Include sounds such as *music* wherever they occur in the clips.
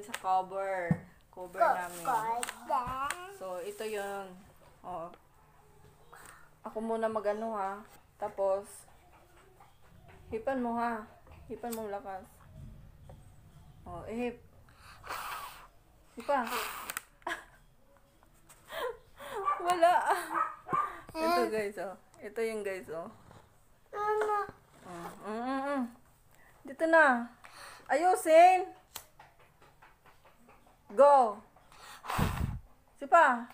namin sa cover. Cover namin. So, ito yung, oh, ako muna magano ha. Tapos, hipan mo ha. Hipan mo lakas. Oh, ihip. Hipa. *laughs* Wala. Ito guys, oh. Ito yung guys, oh. Mama. Mm, mm, mm. Dito na. Ayusin. Go. Sipa.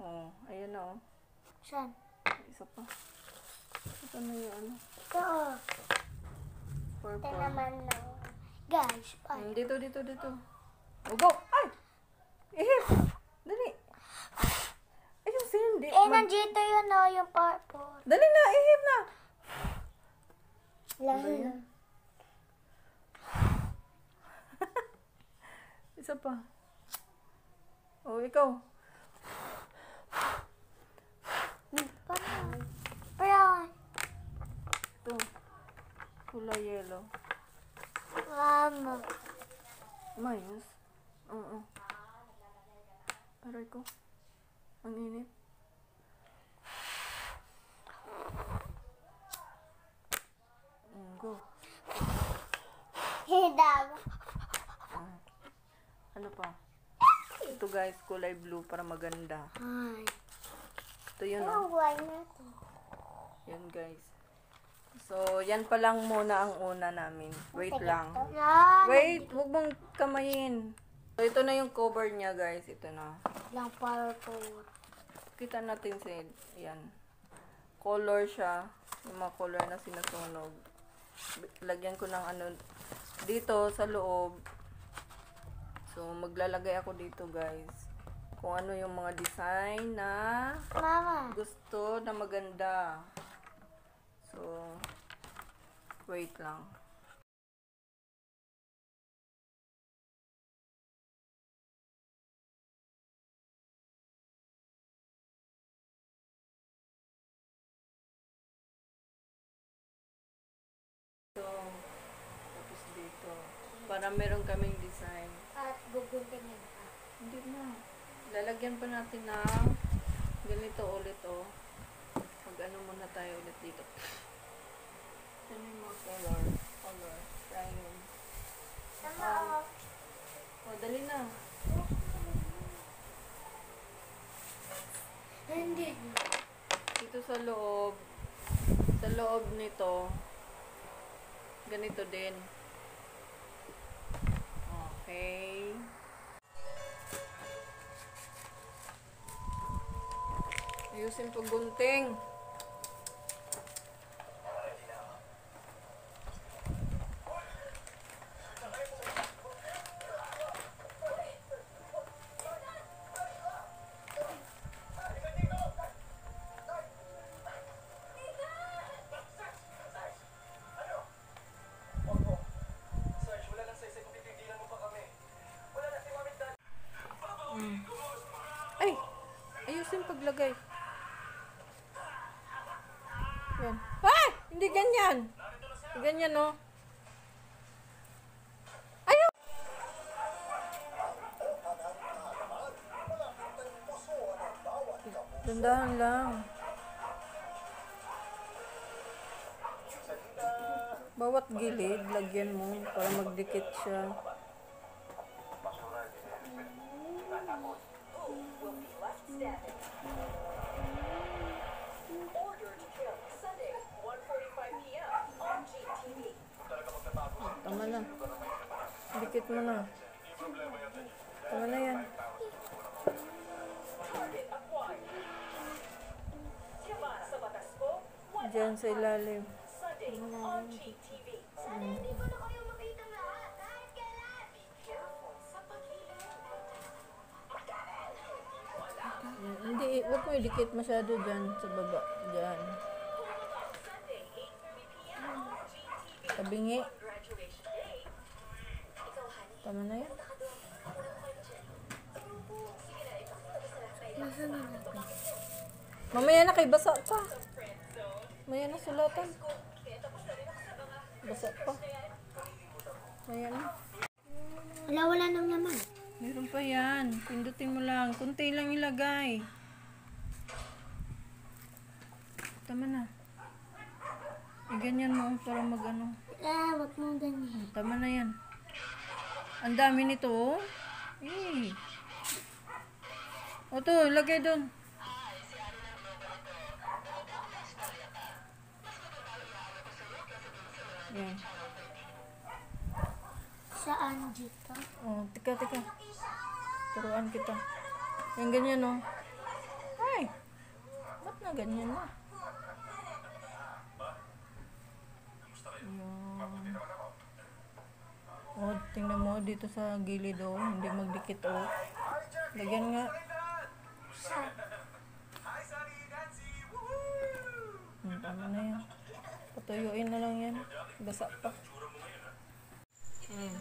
Oh, ayun na, oh. Saan? Isa pa. Ito na yung ano. Ito. Ito Purple. naman na. Guys, ay. Mm, dito, dito, dito. Oh, go. Ay! Ihip. Dali. Ayusin. Di. Eh, mag- nandito yun oh, yung purple. Dali na, ihip na. Lahi yun? Isa pa. Oh, ikaw. Parang. Brown. Ito. Kulay yellow. Mama. Mayos. Oo. Aray ko. Ang init. Mm, go. Hidab. Ano pa? Ito guys, kulay blue para maganda. Ay. Ito yun oh. Yan guys. So, yan pa lang muna ang una namin. Wait lang. Wait, huwag mong kamayin. So, ito na yung cover niya guys. Ito na. Lang purple. Kita natin si, yan. Color siya. Yung mga color na sinasunog. Lagyan ko ng ano, dito sa loob. So, maglalagay ako dito guys. Kung ano yung mga design na Mama. gusto na maganda. So, wait lang. So, tapos dito. Para meron kaming design. At guguntingin ka. Hindi na. Lalagyan pa natin ng ganito ulit oh. Mag ano muna tayo ulit dito. Ano yung mga color? Color. Crayon. Tama oh. Oh, dali na. Hindi. Dito sa loob. Sa loob nito. Ganito din. Okay. Ayusin pag gunting. Ayusin paglagay. Yan. Ay! Hindi ganyan. Ganyan, no? Ayaw! Dandahan lang. Bawat gilid, lagyan mo para magdikit siya. Tama na. Dikit mo na. Tama na yan. Diyan sa ilalim. Yan. Hindi, huwag mo idikit masyado dyan sa baba. Dyan. Tabingi. Tama na yan. Mamaya na kay basa pa. Mamaya na sulatan. Basa pa. Ayan na. Wala, wala nang naman. Meron pa yan. Pindutin mo lang. Kunti lang ilagay. Tama na. E, ganyan mo para mag ano. Ah, wag mong ganyan. Tama na yan. Ang dami nito, oh. Eh. O to, lagay doon. Yan. Saan dito? Oh, tika, tika. Turuan kita. Yan ganyan, oh. Ay! Ba't na ganyan na? Yan. Oh, tingnan mo dito sa gilid, oh. Hindi magdikit, oh. Lagyan nga. Hmm, tama na yan. Patuyuin na lang yan. Basa pa. Hmm.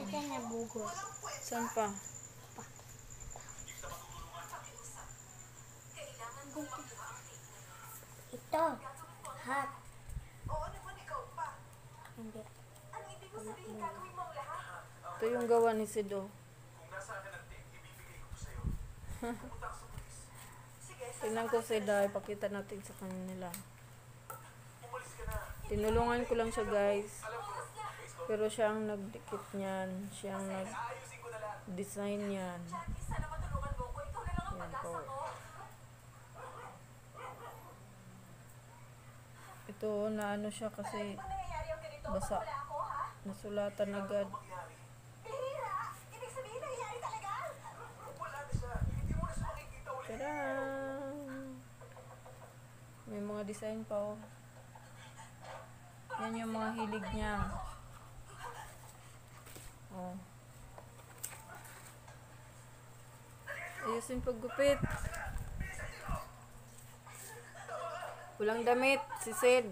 Ito na bugos. Saan pa? Ito. Hot. Hindi. Ito yung gawa ni Sido. *laughs* Tingnan ko si Day, pakita natin sa kanila. Tinulungan ko lang siya guys. Pero siya ang nagdikit niyan. Siya ang nag-design niyan. Yan po. Ito, naano siya kasi basa. Nasulatan agad. Tada! May mga design pa oh. Yan yung mga hilig niya. Oh. Ayusin paggupit. Walang damit, si Sid.